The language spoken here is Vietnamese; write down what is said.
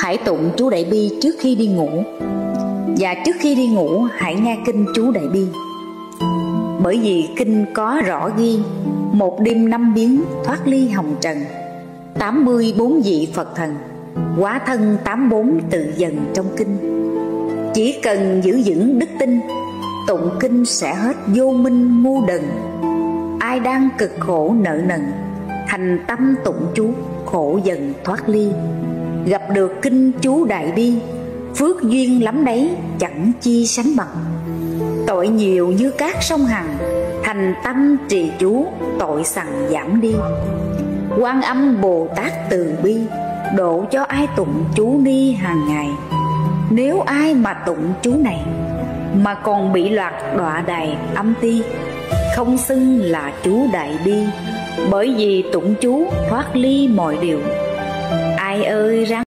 hãy tụng chú Đại Bi trước khi đi ngủ. Và trước khi đi ngủ hãy nghe kinh chú Đại Bi. Bởi vì kinh có rõ ghi một đêm năm biến thoát ly hồng trần, 84 vị Phật thần, quá thân 84 tự dần trong kinh. Chỉ cần giữ vững đức tin, tụng kinh sẽ hết vô minh ngu đần. Ai đang cực khổ nợ nần, thành tâm tụng chú khổ dần thoát ly gặp được kinh chú đại bi, phước duyên lắm đấy, chẳng chi sánh bằng. Tội nhiều như cát sông hằng, thành tâm trì chú, tội sằng giảm đi. Quan âm bồ tát từ bi, độ cho ai tụng chú ni hàng ngày. Nếu ai mà tụng chú này, mà còn bị loạt đọa đày âm ti, không xưng là chú đại bi, bởi vì tụng chú thoát ly mọi điều ai ơi ráng